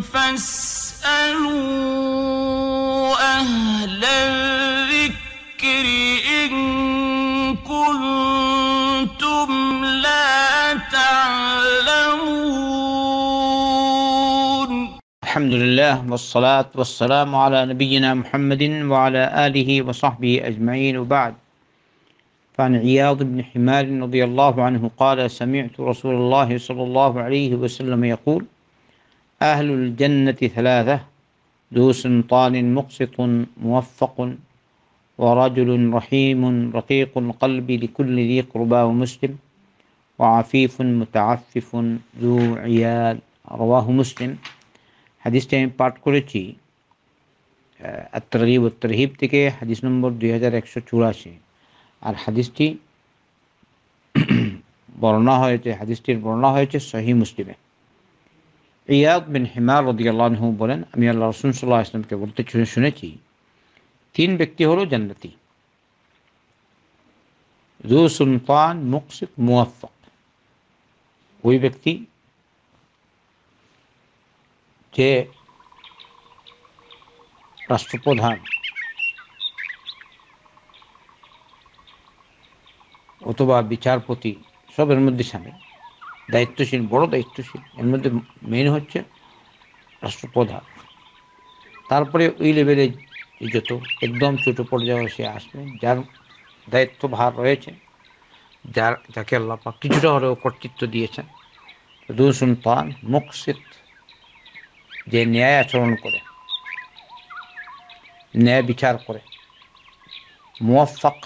فاسألوا أهل الذكر إن كنتم لا تعلمون. الحمد لله والصلاة والسلام على نبينا محمد وعلى آله وصحبه أجمعين وبعد. فعن عياض بن حمار رضي الله عنه قال سمعت رسول الله صلى الله عليه وسلم يقول أهل الجنة ثلاثة ذو سلطان مقسط موفق ورجل رحيم رقيق القلب لكل ذي قربى ومسلم وعفيف متعفف ذو عيال رواه مسلم হাদিসটি আমি পাঠ করেছি আত্মরিব উত্তরহিব থেকে হাদিস নম্বর দুই হাজার একশো চুরাশি আর হাদিসটি বর্ণনা হয়েছে হাদিসটির বর্ণনা হয়েছে সহি মুসলিমে ইয়াদ বিন হিমার রদিয়াল্লাহু বলেন আমি আল্লাহ রসুন সাল্লাহ ইসলামকে বলতে শুনেছি তিন ব্যক্তি হলো জান্নাতি জু সুলতান মুকসিদ মুয়াফক ওই ব্যক্তি যে রাষ্ট্রপ্রধান অথবা বিচারপতি সবের মধ্যে সামিল দায়িত্বশীল, বড় দায়িত্বশীল। এর মধ্যে মেন হচ্ছে রাষ্ট্রপ্রধান। তারপরে ওই লেভেলে যত একদম ছোট পর্যায়ে সে আসবে, যার দায়িত্ব ভার রয়েছে, যার, যাকে আল্লাপা কিছুটা হলেও কর্তৃত্ব দিয়েছেন দুসুন পান মুকসিদ যে ন্যায় আচরণ করে, ন্যায় বিচার করে মুয়াফাক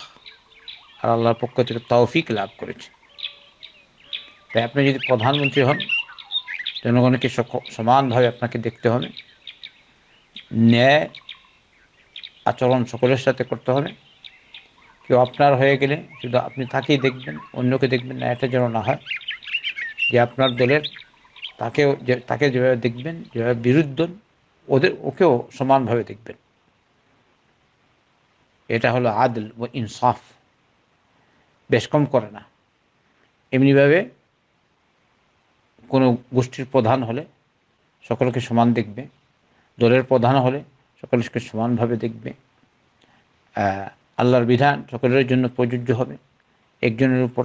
আর আল্লাহর পক্ষ থেকে তৌফিক লাভ করেছে। তাই আপনি যদি প্রধানমন্ত্রী হন জনগণকে সমানভাবে আপনাকে দেখতে হবে? ন্যায় আচরণ সকলের সাথে করতে হবে। কেউ আপনার হয়ে গেলে শুধু আপনি তাকেই দেখবেন, অন্যকে দেখবেন না, এটা যেন না হয়। যে আপনার দলের, তাকেও তাকে যেভাবে দেখবেন, যেভাবে বিরুদ্ধ, ওদের, ওকেও সমানভাবে দেখবেন। এটা হলো আদল ও ইনসাফ। বেশ কম করে না। এমনিভাবে কোনো গোষ্ঠীর প্রধান হলে সকলকে সমান দেখবে, দলের প্রধান হলে সকলকে সমানভাবে দেখবে। আল্লাহর বিধান সকলের জন্য প্রযোজ্য হবে। একজনের উপর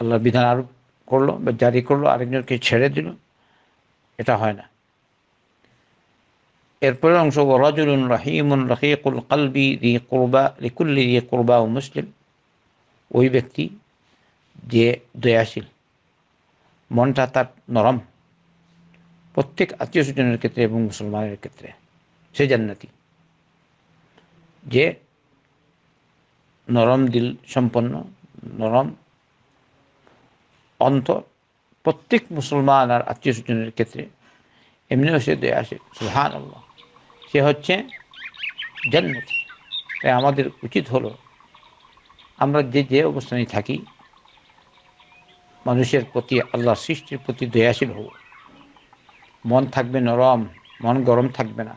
আল্লাহর বিধান আরোপ করল বা জারি করল, আরেকজনকে ছেড়ে দিল, এটা হয় না। এরপরে অংশ রাজুলুন রাহিমুন রহিকুল কালবি রি কোরবা রিকুল্লি রি কোরবা ও মুসলিম। ওই ব্যক্তি যে দয়াশীল মনটা তার নরম। প্রত্যেক আত্মীয় স্বজনের ক্ষেত্রে এবং মুসলমানের ক্ষেত্রে, সে জান্নাতি। যে নরম দিল সম্পন্ন, নরম অন্তর প্রত্যেক মুসলমান আর আত্মীয় স্বজনের ক্ষেত্রে, এমনিও সে দয়া আসে সুহান আল্লাহ সে হচ্ছে জান্নাতি। তাই আমাদের উচিত হলো আমরা যে যে অবস্থানে থাকি মানুষের প্রতি, আল্লাহর সৃষ্টির প্রতি দয়াশীল হব মন থাকবে নরম, মন গরম থাকবে না।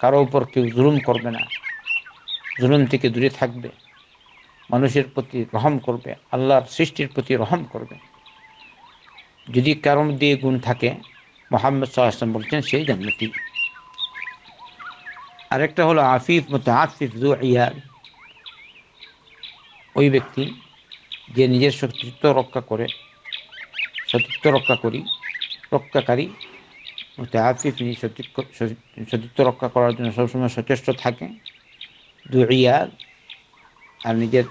কারও উপর কেউ জুলুম করবে না। জুলুম থেকে দূরে থাকবে। মানুষের প্রতি রহম করবে, আল্লাহর সৃষ্টির প্রতি রহম করবে। যদি কারণ দিয়ে গুণ থাকে, মোহাম্মদ সাল্লাম বলছেন, সেই জান্নাতি। আরেকটা হলো আফিফ মতো আফিফ জু ইয়ার ওই ব্যক্তি যে নিজের সতীত্ব রক্ষা করে, সতীত্ব রক্ষা করি, রক্ষাকারী। আফিফ নিজের সতীত্ব রক্ষা করার জন্য সবসময় সচেষ্ট থাকে। দু ইয়ার আর নিজের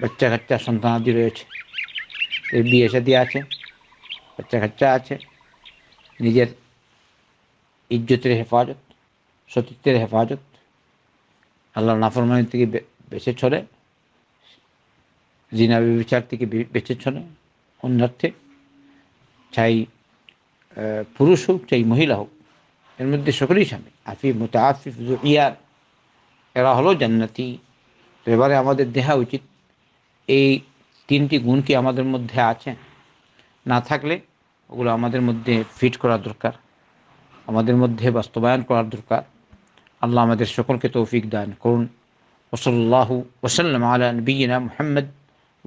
বাচ্চা কাচ্চা সন্তানাদি রয়েছে। এর বিয়ে সাদি আছে, বাচ্চা কাচ্চা আছে, নিজের ইজ্জতের হেফাজত, সতীত্বের হেফাজত। আল্লাহ নাফরমানি থেকে বেঁচে চলে। জিনা বিচার থেকে বেঁচে চলে, অন্যার্থে চাই পুরুষ হোক, চাই মহিলা হোক, এর মধ্যে সকলেই স্বামী আফিফ মোতা আফিফ ইয়ার এরা হলো জান্নাতি। তো এবারে আমাদের দেহা উচিত, এই তিনটি গুণ কি আমাদের মধ্যে আছে? না থাকলে ওগুলো আমাদের মধ্যে ফিট করা দরকার, আমাদের মধ্যে বাস্তবায়ন করার দরকার। আল্লাহ আমাদের সকলকে তৌফিক দান করুন। ওসল্লাহু ওসাল্লাম আলা নবীনা মুহাম্মদ